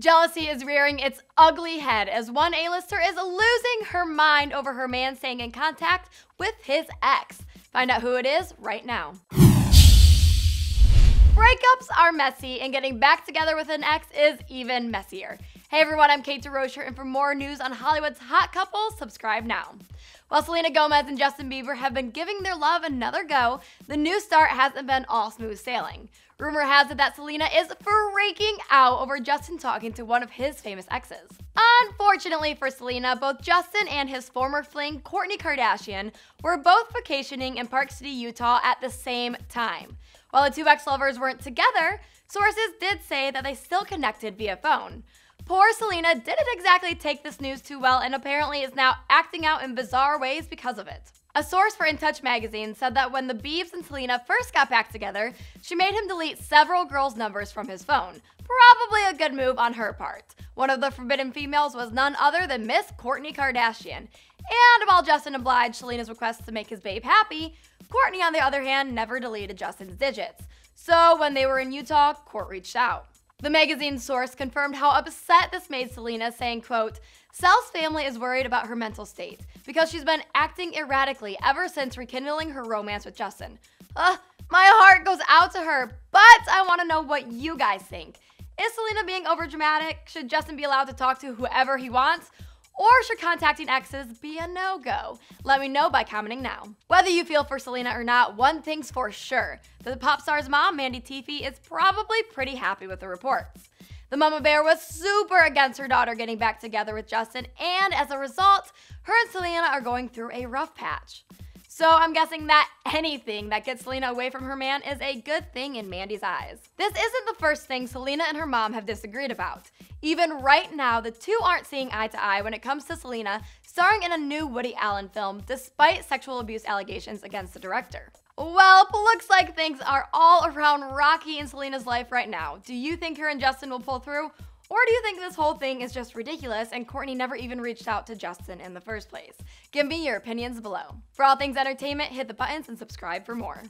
Jealousy is rearing its ugly head as one A-lister is losing her mind over her man staying in contact with his ex. Find out who it is right now. Breakups are messy, and getting back together with an ex is even messier. Hey everyone, I'm Kate DeRocher, and for more news on Hollywood's hot couples, subscribe now. While Selena Gomez and Justin Bieber have been giving their love another go, the new start hasn't been all smooth sailing. Rumor has it that Selena is freaking out over Justin talking to one of his famous exes. Unfortunately for Selena, both Justin and his former fling, Kourtney Kardashian, were both vacationing in Park City, Utah at the same time. While the two ex lovers weren't together, sources did say that they still connected via phone. Poor Selena didn't exactly take this news too well and apparently is now acting out in bizarre ways because of it. A source for In Touch magazine said that when the Biebs and Selena first got back together, she made him delete several girls' numbers from his phone. Probably a good move on her part. One of the forbidden females was none other than Miss Kourtney Kardashian. And while Justin obliged Selena's request to make his babe happy, Kourtney, on the other hand, never deleted Justin's digits. So when they were in Utah, Court reached out. The magazine source confirmed how upset this made Selena, saying, quote, Sel's family is worried about her mental state because she's been acting erratically ever since rekindling her romance with Justin. Ugh, my heart goes out to her, but I want to know what you guys think. Is Selena being overdramatic? Should Justin be allowed to talk to whoever he wants? Or should contacting exes be a no go? Let me know by commenting now. Whether you feel for Selena or not, one thing's for sure that the pop star's mom, Mandy Teefey, is probably pretty happy with the reports. The mama bear was super against her daughter getting back together with Justin, and as a result, her and Selena are going through a rough patch. So I'm guessing that anything that gets Selena away from her man is a good thing in Mandy's eyes. This isn't the first thing Selena and her mom have disagreed about. Even right now, the two aren't seeing eye to eye when it comes to Selena starring in a new Woody Allen film despite sexual abuse allegations against the director. Well, looks like things are all around rocky in Selena's life right now. Do you think her and Justin will pull through? Or do you think this whole thing is just ridiculous and Kourtney never even reached out to Justin in the first place? Give me your opinions below. For all things entertainment, hit the buttons and subscribe for more.